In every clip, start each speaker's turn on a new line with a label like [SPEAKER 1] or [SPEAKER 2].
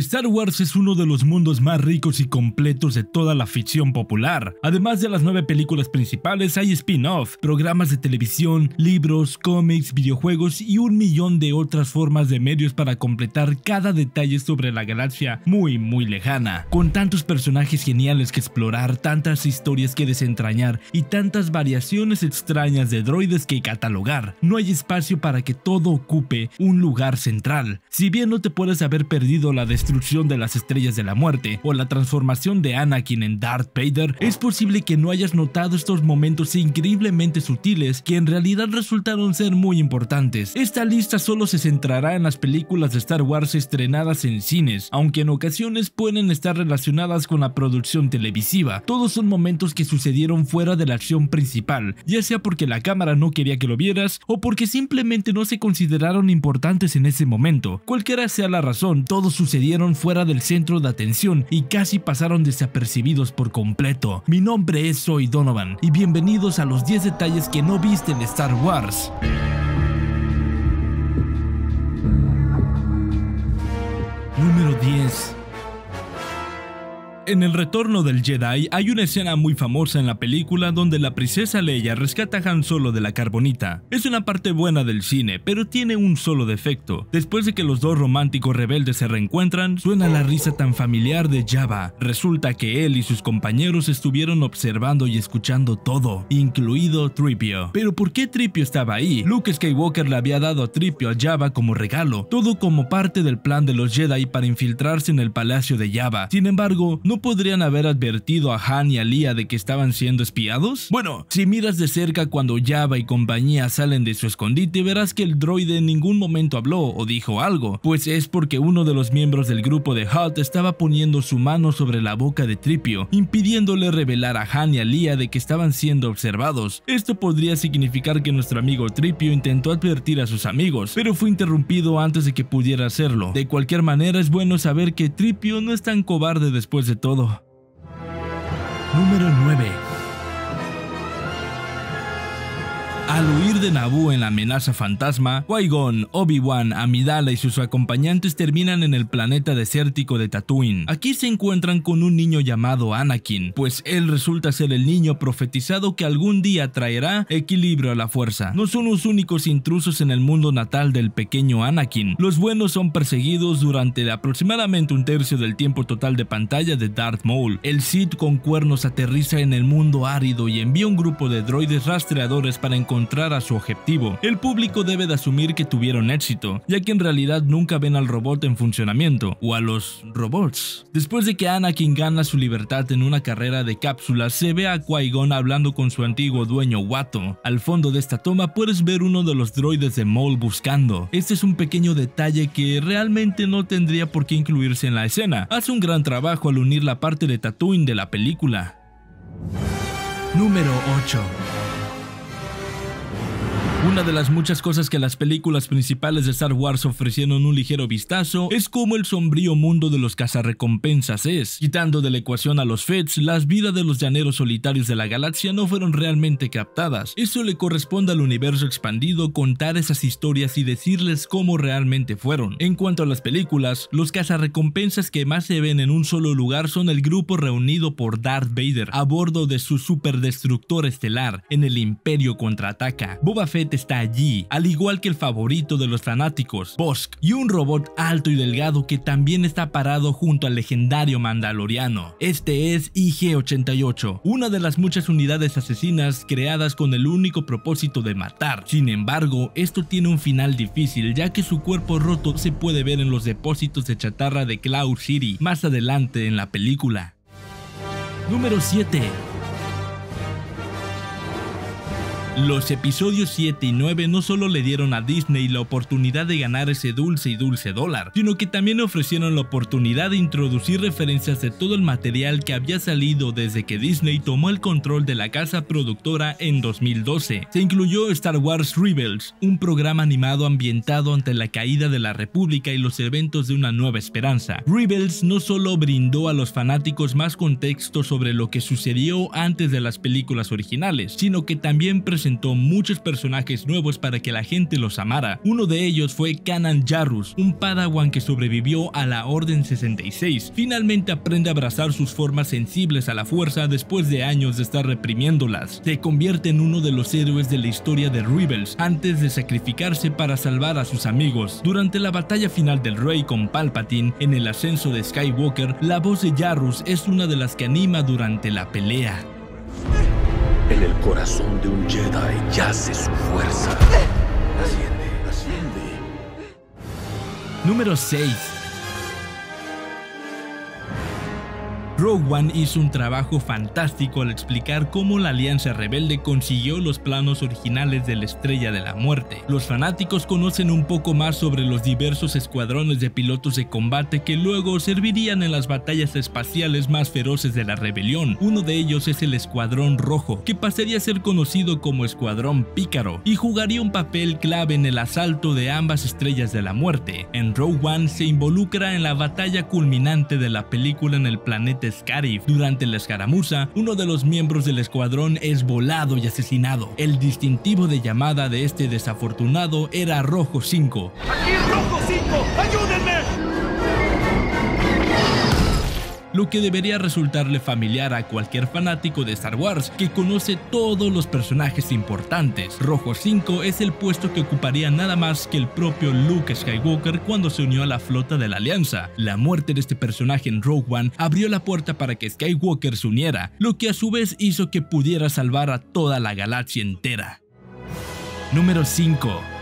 [SPEAKER 1] Star Wars es uno de los mundos más ricos y completos de toda la ficción popular. Además de las nueve películas principales, hay spin-off, programas de televisión, libros, cómics, videojuegos y un millón de otras formas de medios para completar cada detalle sobre la galaxia muy muy lejana. Con tantos personajes geniales que explorar, tantas historias que desentrañar y tantas variaciones extrañas de droides que catalogar, no hay espacio para que todo ocupe un lugar central. Si bien no te puedes haber perdido la destrucción de las estrellas de la muerte o la transformación de Anakin en Darth Vader, es posible que no hayas notado estos momentos increíblemente sutiles que en realidad resultaron ser muy importantes. Esta lista solo se centrará en las películas de Star Wars estrenadas en cines, aunque en ocasiones pueden estar relacionadas con la producción televisiva. Todos son momentos que sucedieron fuera de la acción principal, ya sea porque la cámara no quería que lo vieras o porque simplemente no se consideraron importantes en ese momento. Cualquiera sea la razón, todos sucedieron fuera del centro de atención y casi pasaron desapercibidos por completo. Mi nombre es Soy Donovan y bienvenidos a los 10 detalles que no viste en Star Wars. Número 10 en el retorno del Jedi hay una escena muy famosa en la película donde la princesa Leia rescata a Han Solo de la carbonita. Es una parte buena del cine, pero tiene un solo defecto. Después de que los dos románticos rebeldes se reencuentran, suena la risa tan familiar de Jabba. Resulta que él y sus compañeros estuvieron observando y escuchando todo, incluido Tripio. Pero ¿por qué Tripio estaba ahí? Luke Skywalker le había dado a Tripio a Jabba como regalo, todo como parte del plan de los Jedi para infiltrarse en el palacio de Jabba. Sin embargo, no podrían haber advertido a Han y a Leia de que estaban siendo espiados? Bueno, si miras de cerca cuando Java y compañía salen de su escondite, verás que el droide en ningún momento habló o dijo algo, pues es porque uno de los miembros del grupo de Hut estaba poniendo su mano sobre la boca de Tripio, impidiéndole revelar a Han y a Leia de que estaban siendo observados. Esto podría significar que nuestro amigo Tripio intentó advertir a sus amigos, pero fue interrumpido antes de que pudiera hacerlo. De cualquier manera, es bueno saber que Tripio no es tan cobarde después de todo Número 9. Al huir de Naboo en la amenaza fantasma, Qui-Gon, Obi-Wan, Amidala y sus acompañantes terminan en el planeta desértico de Tatooine. Aquí se encuentran con un niño llamado Anakin, pues él resulta ser el niño profetizado que algún día traerá equilibrio a la fuerza. No son los únicos intrusos en el mundo natal del pequeño Anakin. Los buenos son perseguidos durante aproximadamente un tercio del tiempo total de pantalla de Darth Maul. El Sith con cuernos aterriza en el mundo árido y envía un grupo de droides rastreadores para encontrar a su objetivo. El público debe de asumir que tuvieron éxito, ya que en realidad nunca ven al robot en funcionamiento, o a los robots. Después de que Anakin gana su libertad en una carrera de cápsulas, se ve a Qui-Gon hablando con su antiguo dueño Watto. Al fondo de esta toma puedes ver uno de los droides de Maul buscando. Este es un pequeño detalle que realmente no tendría por qué incluirse en la escena. Hace un gran trabajo al unir la parte de Tatooine de la película. Número 8 una de las muchas cosas que las películas principales de Star Wars ofrecieron un ligero vistazo es cómo el sombrío mundo de los cazarrecompensas es. Quitando de la ecuación a los Feds, las vidas de los llaneros solitarios de la galaxia no fueron realmente captadas. Eso le corresponde al universo expandido contar esas historias y decirles cómo realmente fueron. En cuanto a las películas, los cazarrecompensas que más se ven en un solo lugar son el grupo reunido por Darth Vader a bordo de su superdestructor estelar en el Imperio contraataca. Boba Fett está allí, al igual que el favorito de los fanáticos, Bosk, y un robot alto y delgado que también está parado junto al legendario Mandaloriano. Este es IG-88, una de las muchas unidades asesinas creadas con el único propósito de matar. Sin embargo, esto tiene un final difícil ya que su cuerpo roto se puede ver en los depósitos de chatarra de Cloud City más adelante en la película. Número 7 Los episodios 7 y 9 no solo le dieron a Disney la oportunidad de ganar ese dulce y dulce dólar, sino que también ofrecieron la oportunidad de introducir referencias de todo el material que había salido desde que Disney tomó el control de la casa productora en 2012. Se incluyó Star Wars Rebels, un programa animado ambientado ante la caída de la República y los eventos de una nueva esperanza. Rebels no solo brindó a los fanáticos más contexto sobre lo que sucedió antes de las películas originales, sino que también presentó presentó muchos personajes nuevos para que la gente los amara. Uno de ellos fue Kanan Jarrus, un padawan que sobrevivió a la Orden 66. Finalmente aprende a abrazar sus formas sensibles a la fuerza después de años de estar reprimiéndolas. Se convierte en uno de los héroes de la historia de Rebels antes de sacrificarse para salvar a sus amigos. Durante la batalla final del Rey con Palpatine en el ascenso de Skywalker, la voz de Jarrus es una de las que anima durante la pelea.
[SPEAKER 2] En el corazón de un Jedi yace su fuerza. Asciende, asciende.
[SPEAKER 1] Número 6 Rogue One hizo un trabajo fantástico al explicar cómo la Alianza Rebelde consiguió los planos originales de la Estrella de la Muerte. Los fanáticos conocen un poco más sobre los diversos escuadrones de pilotos de combate que luego servirían en las batallas espaciales más feroces de la rebelión. Uno de ellos es el Escuadrón Rojo, que pasaría a ser conocido como Escuadrón Pícaro, y jugaría un papel clave en el asalto de ambas Estrellas de la Muerte. En Rogue One se involucra en la batalla culminante de la película en el planeta Scarif. Durante la escaramuza, uno de los miembros del escuadrón es volado y asesinado. El distintivo de llamada de este desafortunado era Rojo 5.
[SPEAKER 3] ¡Aquí Rojo 5! ¡Ayúdenme!
[SPEAKER 1] Lo que debería resultarle familiar a cualquier fanático de Star Wars que conoce todos los personajes importantes. Rojo 5 es el puesto que ocuparía nada más que el propio Luke Skywalker cuando se unió a la flota de la Alianza. La muerte de este personaje en Rogue One abrió la puerta para que Skywalker se uniera, lo que a su vez hizo que pudiera salvar a toda la galaxia entera. Número 5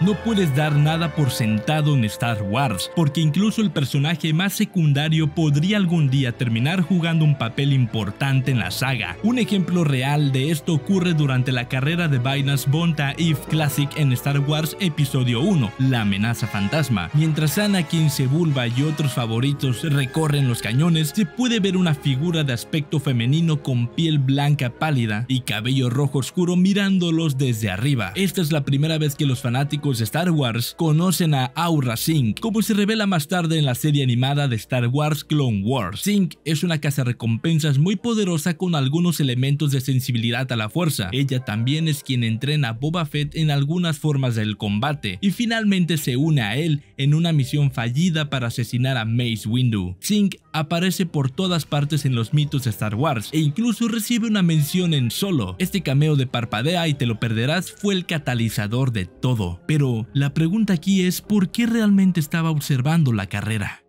[SPEAKER 1] no puedes dar nada por sentado en Star Wars, porque incluso el personaje más secundario podría algún día terminar jugando un papel importante en la saga. Un ejemplo real de esto ocurre durante la carrera de vainas Bonta Eve Classic en Star Wars Episodio 1, La amenaza fantasma. Mientras Anakin, Sebulba y otros favoritos recorren los cañones, se puede ver una figura de aspecto femenino con piel blanca pálida y cabello rojo oscuro mirándolos desde arriba. Esta es la primera vez que los fanáticos de Star Wars conocen a Aura Singh, como se revela más tarde en la serie animada de Star Wars Clone Wars. Singh es una recompensas muy poderosa con algunos elementos de sensibilidad a la fuerza. Ella también es quien entrena a Boba Fett en algunas formas del combate y finalmente se une a él en una misión fallida para asesinar a Mace Windu. Singh aparece por todas partes en los mitos de Star Wars e incluso recibe una mención en Solo. Este cameo de parpadea y te lo perderás fue el catalizador de todo. Pero la pregunta aquí es ¿por qué realmente estaba observando la carrera?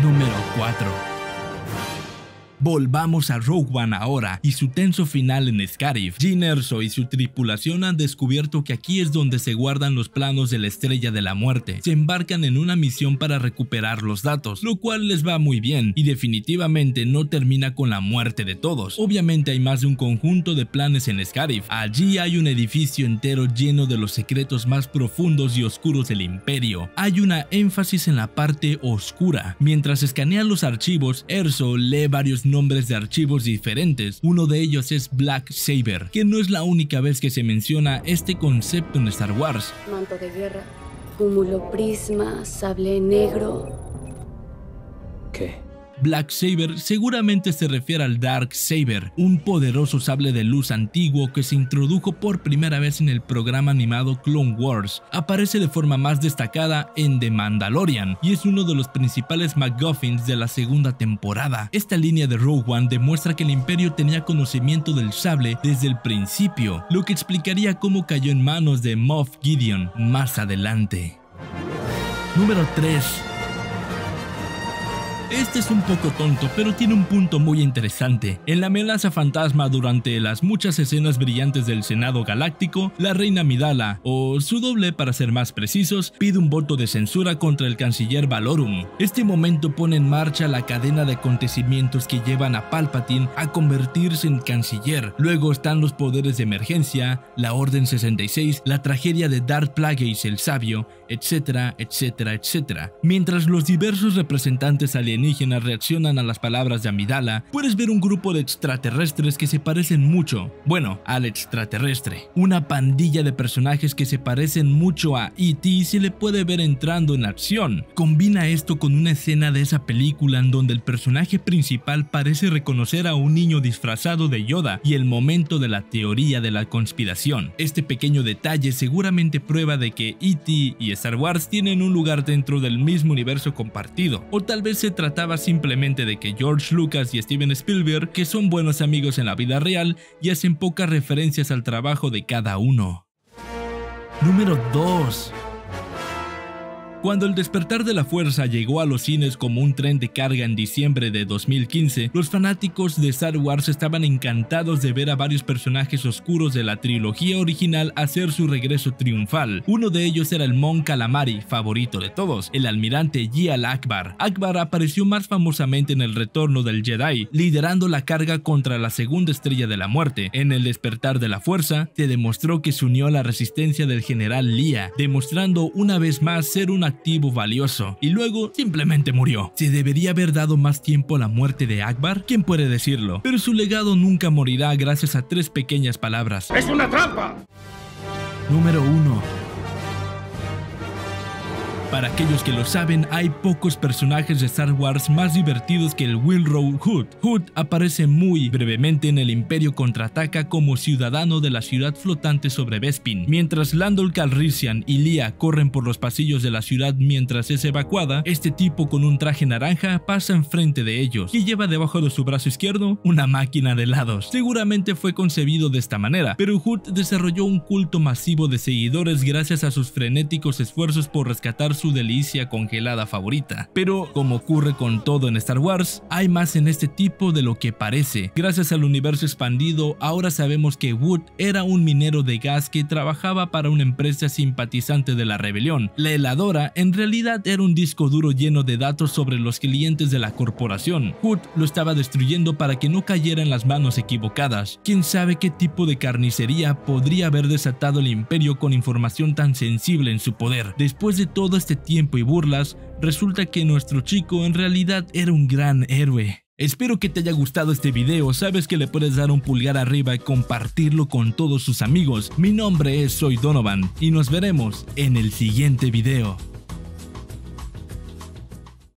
[SPEAKER 1] Número 4 Volvamos a Rogue One ahora y su tenso final en Scarif. Jyn Erso y su tripulación han descubierto que aquí es donde se guardan los planos de la Estrella de la Muerte. Se embarcan en una misión para recuperar los datos, lo cual les va muy bien y definitivamente no termina con la muerte de todos. Obviamente hay más de un conjunto de planes en Scarif. Allí hay un edificio entero lleno de los secretos más profundos y oscuros del Imperio. Hay una énfasis en la parte oscura. Mientras escanean los archivos, Erso lee varios nombres de archivos diferentes. Uno de ellos es Black Saber, que no es la única vez que se menciona este concepto en Star Wars.
[SPEAKER 4] Manto de guerra, cúmulo prisma, sable negro.
[SPEAKER 2] ¿Qué?
[SPEAKER 1] Black Saber seguramente se refiere al Dark Saber, un poderoso sable de luz antiguo que se introdujo por primera vez en el programa animado Clone Wars. Aparece de forma más destacada en The Mandalorian y es uno de los principales MacGuffins de la segunda temporada. Esta línea de Rogue One demuestra que el Imperio tenía conocimiento del sable desde el principio, lo que explicaría cómo cayó en manos de Moff Gideon más adelante. Número 3 este es un poco tonto, pero tiene un punto muy interesante. En la amenaza fantasma durante las muchas escenas brillantes del Senado Galáctico, la reina Midala, o su doble para ser más precisos, pide un voto de censura contra el canciller Valorum. Este momento pone en marcha la cadena de acontecimientos que llevan a Palpatine a convertirse en canciller. Luego están los poderes de emergencia, la Orden 66, la tragedia de Darth Plagueis el Sabio, etcétera, etcétera, etcétera. Mientras los diversos representantes alienígenas alienígenas reaccionan a las palabras de Amidala, puedes ver un grupo de extraterrestres que se parecen mucho, bueno, al extraterrestre. Una pandilla de personajes que se parecen mucho a E.T. se le puede ver entrando en acción. Combina esto con una escena de esa película en donde el personaje principal parece reconocer a un niño disfrazado de Yoda y el momento de la teoría de la conspiración. Este pequeño detalle seguramente prueba de que E.T. y Star Wars tienen un lugar dentro del mismo universo compartido, o tal vez se trataba simplemente de que George Lucas y Steven Spielberg, que son buenos amigos en la vida real, y hacen pocas referencias al trabajo de cada uno. Número 2. Cuando el despertar de la fuerza llegó a los cines como un tren de carga en diciembre de 2015, los fanáticos de Star Wars estaban encantados de ver a varios personajes oscuros de la trilogía original hacer su regreso triunfal. Uno de ellos era el Mon Calamari, favorito de todos, el almirante Yial Akbar. Akbar apareció más famosamente en el retorno del Jedi, liderando la carga contra la segunda estrella de la muerte. En el despertar de la fuerza, se demostró que se unió a la resistencia del general Lia, demostrando una vez más ser una activo valioso y luego simplemente murió. ¿Se debería haber dado más tiempo a la muerte de Akbar? ¿Quién puede decirlo? Pero su legado nunca morirá gracias a tres pequeñas palabras.
[SPEAKER 3] ¡Es una trampa!
[SPEAKER 1] Número 1 para aquellos que lo saben, hay pocos personajes de Star Wars más divertidos que el Willrow Hood. Hood aparece muy brevemente en el Imperio contraataca como ciudadano de la ciudad flotante sobre Bespin. Mientras Lando Calrissian y Leia corren por los pasillos de la ciudad mientras es evacuada, este tipo con un traje naranja pasa enfrente de ellos y lleva debajo de su brazo izquierdo una máquina de helados. Seguramente fue concebido de esta manera, pero Hood desarrolló un culto masivo de seguidores gracias a sus frenéticos esfuerzos por rescatar su delicia congelada favorita. Pero, como ocurre con todo en Star Wars, hay más en este tipo de lo que parece. Gracias al universo expandido, ahora sabemos que Wood era un minero de gas que trabajaba para una empresa simpatizante de la rebelión. La heladora en realidad era un disco duro lleno de datos sobre los clientes de la corporación. Wood lo estaba destruyendo para que no cayera en las manos equivocadas. ¿Quién sabe qué tipo de carnicería podría haber desatado el imperio con información tan sensible en su poder? Después de todo este tiempo y burlas, resulta que nuestro chico en realidad era un gran héroe. Espero que te haya gustado este video, sabes que le puedes dar un pulgar arriba y compartirlo con todos sus amigos. Mi nombre es Soy Donovan y nos veremos en el siguiente video.